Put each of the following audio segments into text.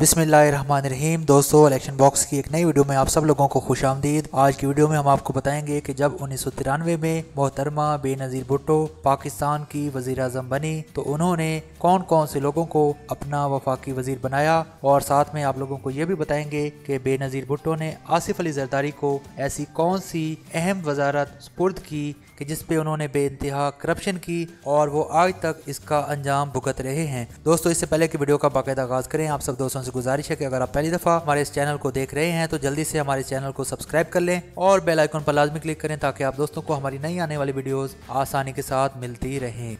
बिसमीम दोस्तों election box की एक नई वीडियो में आप सब लोगों को खुश आमदीद। आज की वीडियो में हम आपको बताएँगे कि जब उन्नीस सौ तिरानवे में मोहतरमा बेनज़ीर भुट्टो पाकिस्तान की वज़ीर अजम बनी तो उन्होंने कौन कौन से लोगों को अपना वफाकी वज़ीर बनाया? और साथ में आप लोगों को ये भी बताएँगे कि बेनज़ीर भुट्टो ने आसिफ अली जरदारी को ऐसी कौन सी अहम वजारत स्पुर्द की कि जिस पे उन्होंने बेानतहा करप्शन की और वो आज तक इसका अंजाम भुगत रहे हैं। दोस्तों, इससे पहले की वीडियो का बाकायदा आगाज़ करें, आप सब दोस्तों से गुजारिश है कि अगर आप पहली दफ़ा हमारे इस चैनल को देख रहे हैं तो जल्दी से हमारे चैनल को सब्सक्राइब कर लें और बेल आइकन पर लाजमी क्लिक करें ताकि आप दोस्तों को हमारी नई आने वाली वीडियोज़ आसानी के साथ मिलती रहें।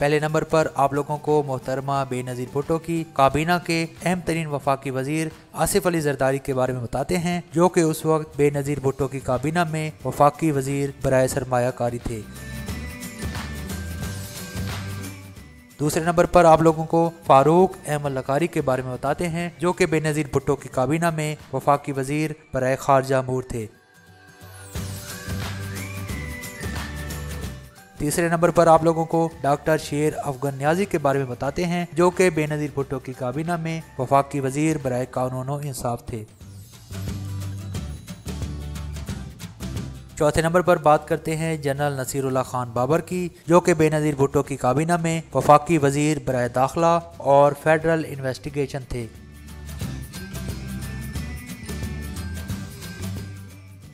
पहले नंबर पर आप लोगों को मोहतरमा बेनज़ीर भुट्टो की काबीना के अहम तरीन वफाकी वज़ीर आसिफ अली जरदारी के बारे में बताते हैं, जो कि उस वक्त बेनज़ीर भुट्टो की काबीना में वफाकी वज़ीर बरए सरमाकारी थे। दूसरे नंबर पर आप लोगों को फारूक अहमद लकारी के बारे में बताते हैं, जो कि बेनज़ीर भुट्टो की काबीना में वफाकी वज़ीर बरए खारजा मूर थे। तीसरे नंबर पर आप लोगों को डॉक्टर शेर अफगन न्याजी के बारे में बताते हैं, जो कि बेनज़ीर भुट्टो की काबीना में वफाकी वज़ीर बरए कानून इंसाफ थे। चौथे नंबर पर बात करते हैं जनरल नसीरुल्लाह खान बाबर की, जो कि बेनज़ीर भुट्टो की काबीना में वफाकी वज़ीर बरए दाखिला और फेडरल इन्वेस्टिगेशन थे।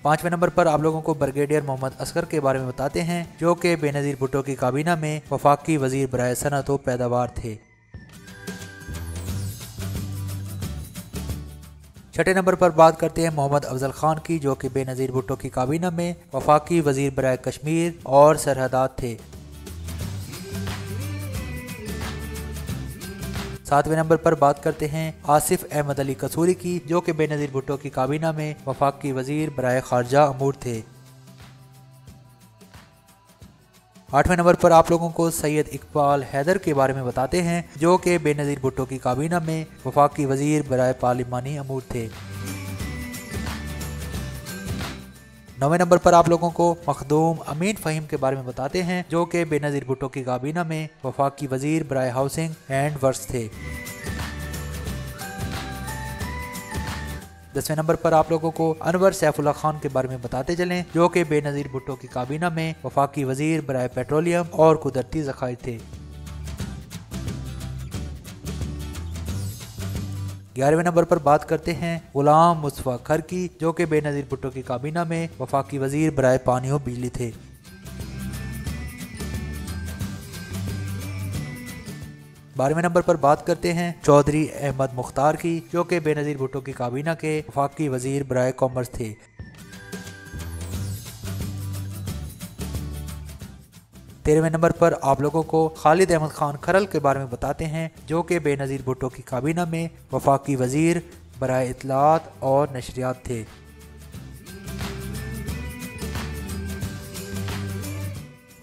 पाँचवें नंबर पर आप लोगों को ब्रिगेडियर मोहम्मद असगर के बारे में बताते हैं, जो कि बेनज़ीर भुट्टो की काबीना में वफाकी वज़ीर बरए सनत व पैदावार थे। छठे नंबर पर बात करते हैं मोहम्मद अफजल खान की, जो कि बेनज़ीर भुट्टो की काबीना में वफाकी वज़ीर बरए कश्मीर और सरहदात थे। सातवें नंबर पर बात करते हैं आसिफ अहमद अली कसूरी की, जो कि बेनज़ीर भुट्टो की काबीना में वफाकी वज़ीर बरए खारजा अमूर थे। आठवें नंबर पर आप लोगों को सैयद इकबाल हैदर के बारे में बताते हैं, जो कि बेनज़ीर भुट्टो की काबीना में वफाक वज़ीर बरए पार्लिमानी अमूर थे। नौवे नंबर पर आप लोगों को मखदूम अमीन फ़हीम के बारे में बताते हैं, जो कि बेनज़ीर भुट्टो की काबीना में वफाक वज़ीर बरए हाउसिंग एंड वर्स थे। दसवें नंबर पर आप लोगों को अनवर सैफुल्ला खान के बारे में बताते चले, जो कि बेनज़ीर भुट्टो की काबीना में वफाकी वज़ीर, बरए पेट्रोलियम और कुदरती जखायर थे। ग्यारहवें नंबर पर बात करते हैं गुलाम मुस्तफ़ा खर की जो कि बेनज़ीर भुट्टो की काबीना में वफाकी वज़ीर, बरए पानी और बिजली थे। बारहवें नंबर पर बात करते हैं चौधरी अहमद मुख्तार की, जो कि बेनज़ीर भुट्टो की काबीना के वफाकी वज़ीर बरए कॉमर्स थे। तेरहवें नंबर पर आप लोगों को खालिद अहमद खान खरल के बारे में बताते हैं, जो कि बेनज़ीर भुट्टो की काबीना में वफाकी वज़ीर बरए इतलात और नशरियात थे।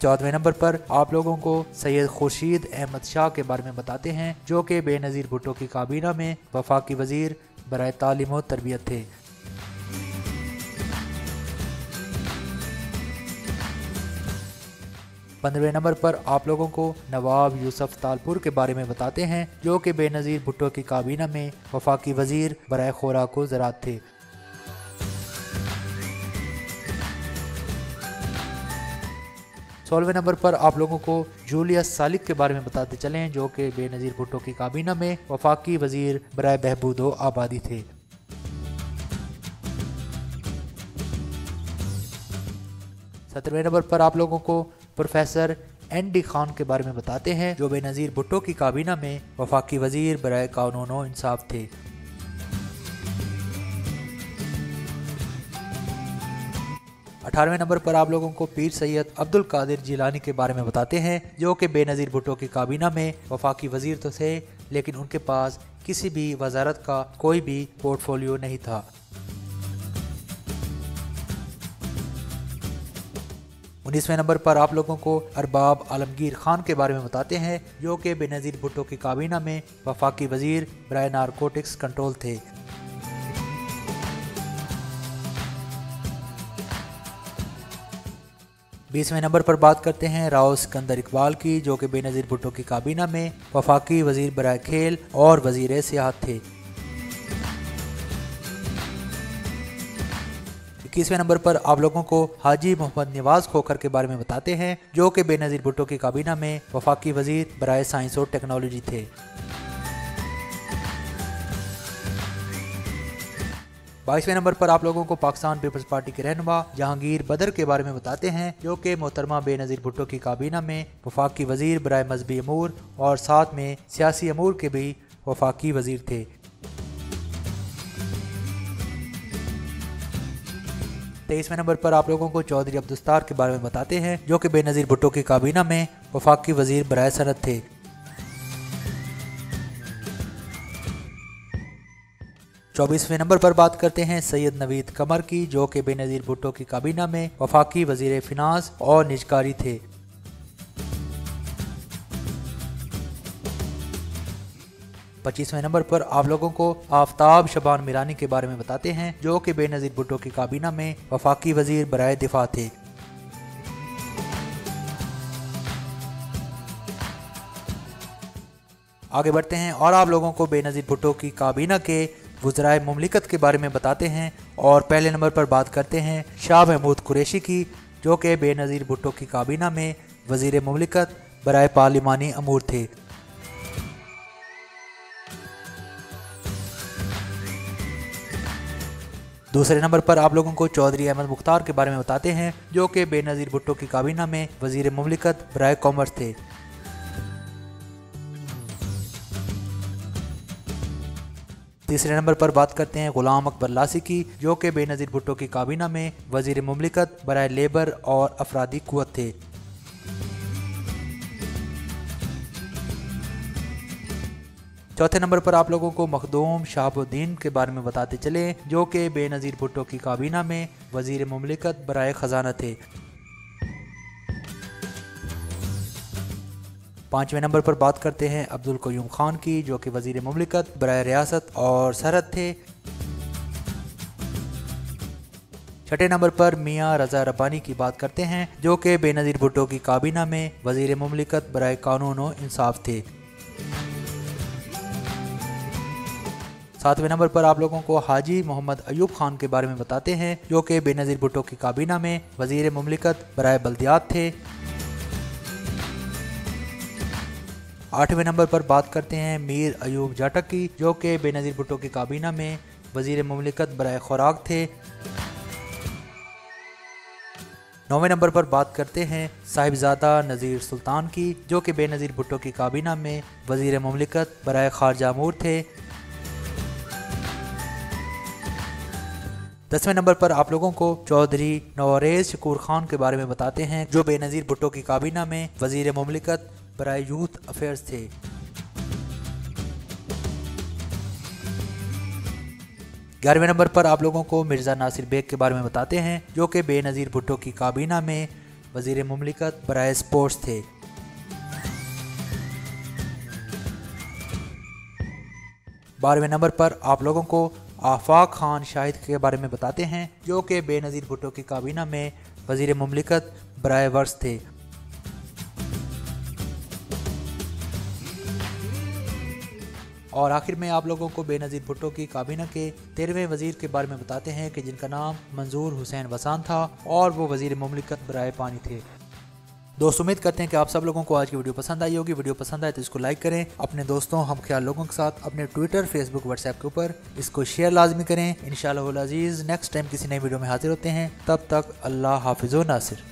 चौदहवें नंबर पर आप लोगों को सैयद खुर्शीद अहमद शाह के बारे में बताते हैं, जो कि बेनज़ीर भुट्टो की काबीना में वफाकी वज़ीर बरए तालीम तरबियत थे। पंद्रहवें नंबर पर आप लोगों को नवाब यूसुफ तालपुर के बारे में बताते हैं, जो कि बेनज़ीर भुट्टो की काबीना में वफाकी वज़ीर बरए खुराक ज़रात थे। सोलहवें नंबर पर आप लोगों को जूलियस सालिक के बारे में बताते चलें, जो कि बेनज़ीर भुट्टो की काबीना में वफाकी वज़ीर बरए बहबूद आबादी थे। सत्रहवें नंबर पर आप लोगों को प्रोफेसर एन डी खान के बारे में बताते हैं, जो बेनज़ीर भुट्टो की काबीना में वफाकी वज़ीर बरए कानून इंसाफ थे। अठारहवें नंबर पर आप लोगों को पीर सैयद अब्दुल कादिर जिलानी के बारे में बताते हैं, जो कि बेनज़ीर भुट्टो की काबीना में वफाकी वज़ीर तो थे, लेकिन उनके पास किसी भी वजारत का कोई भी पोर्टफोलियो नहीं था। उन्नीसवें नंबर पर आप लोगों को अरबाब आलमगीर खान के बारे में बताते हैं, जो कि बेनज़ीर भुट्टो की काबीना में वफाकी वज़ीर बरए नारकोटिक्स कंट्रोल थे। बीसवें नंबर पर बात करते हैं राव सिकंदर इकबाल की, जो कि बेनज़ीर भुट्टो की काबीना में वफाकी वज़ीर बरए खेल और वज़ीर सियाहत थे। इक्कीसवें नंबर पर आप लोगों को हाजी मोहम्मद नवाज़ खोखर के बारे में बताते हैं, जो कि बेनज़ीर भुट्टो की काबीना में वफाकी वज़ीर बरए साइंस और टेक्नोलॉजी थे। बाईसवें नंबर पर आप लोगों को पाकिस्तान पीपल्स पार्टी के रहनुमा जहांगीर बदर के बारे में बताते हैं, जो कि मोहतरमा बेनज़ीर भुट्टो की काबीना में वफाकी वज़ीर बरए मजहबी अमूर और साथ में सियासी अमूर के भी वफाकी वज़ीर थे। तेईसवें नंबर पर आप लोगों को चौधरी अब्दुस्तार के बारे में बताते हैं, जो कि बेनज़ीर भुट्टो की काबीना में वफाकी वज़ीर बरए सनत थे। चौबीसवें नंबर पर बात करते हैं सैयद नवीद कमर की, जो कि बेनज़ीर भुट्टो की काबीना में वफाकी वज़ीर फिनांस और निजकारी थे। पच्चीसवें नंबर पर आप लोगों को आफ्ताब शबान मिरानी के बारे में बताते हैं, जो कि बेनज़ीर भुट्टो की काबीना में वफाकी वज़ीर बरए दिफा थे। आगे बढ़ते हैं और आप लोगों को बेनज़ीर भुट्टो की काबीना के वज्राय ममलिकत के बारे में बताते हैं और पहले नंबर पर बात करते हैं शाह महमूद कुरेशी की, जो कि बेनज़ीर भुट्टो की काबीना में वज़ीर ममलिकत बरए पार्लिमानी अमूर थे। दूसरे नंबर पर आप लोगों को चौधरी अहमद मुख्तार के बारे में बताते हैं, जो कि बेनज़ीर भुट्टो की काबीना में वज़ीर ममलिकत बरए कॉमर्स थे। तीसरे नंबर पर बात करते हैं गुलाम अकबर लासी की, जो कि बेनज़ीर भुट्टो की काबीना में वज़ीर ममलिकत, बरए लेबर और अफराधी कुत थे। चौथे नंबर पर आप लोगों को मखदूम शाहबुद्दीन के बारे में बताते चले, जो कि बेनज़ीर भुट्टो की काबीना में वज़ीर ममलिकत बरए ख़जाना थे। पाँचवें नंबर पर बात करते हैं अब्दुल कयूम खान की, जो कि वज़ीर ममलिकत बर रियासत और सरहद थे। छठे नंबर पर मियाँ रजा रब्बानी की बात करते हैं, जो कि बेनज़ीर भुट्टो की काबीना में वज़ीर ममलिकत बर कानून इंसाफ थे। सातवें नंबर पर आप लोगों को हाजी मोहम्मद अयूब खान के बारे में बताते हैं, जो कि बेनज़ीर भुट्टो की काबीना में वज़ीर ममलिकत बर बल्दियात थे। आठवें नंबर पर बात करते हैं मीर अयूब जाटक की, जो कि बेनज़ीर भुट्टो की काबीना में वज़ीर ममलिकत बर खुराक थे। नौवें नंबर पर बात करते हैं साहिबजादा नज़ीर सुल्तान की, जो कि बेनज़ीर भुट्टो की काबीना में वज़ीर ममलिकत बर खारजामूर थे। दसवें नंबर पर आप लोगों को चौधरी नवरेज शकूर खान के बारे में बताते हैं, जो बेनज़ीर भुट्टो की काबीना में वज़ीर ममलिकत बरए यूथ अफेयर्स थे। ग्यारहवें नंबर पर आप लोगों को मिर्ज़ा नासिर बेग के बारे में बताते हैं, जो कि बेनज़ीर भुट्टो की काबीना में वज़ीर ममलिकत बरए स्पोर्ट्स थे। बारहवें नंबर पर आप लोगों को आफाक खान शाहिद के बारे में बताते हैं, जो कि बेनज़ीर भुट्टो की काबीना में वज़ीर ममलिकत बरए वर्ष थे। और आखिर में आप लोगों को बेनज़ीर भुट्टो की काबीना के तेरहवें वज़ीर के बारे में बताते हैं कि जिनका नाम मंजूर हुसैन वसान था और वो वज़ीर ममलिकत बरए पानी थे। दोस्तों, उम्मीद करते हैं कि आप सब लोगों को आज की वीडियो पसंद आई होगी। वीडियो पसंद आए तो इसको लाइक करें। अपने दोस्तों, हम ख्याल लोगों के साथ अपने ट्विटर, फेसबुक, व्हाट्सएप के ऊपर इसको शेयर लाजमी करें। इन अज़ीज़ नेक्स्ट टाइम किसी नई वीडियो में हाजिर होते हैं। तब तक अल्लाह हाफिज़ नासिर।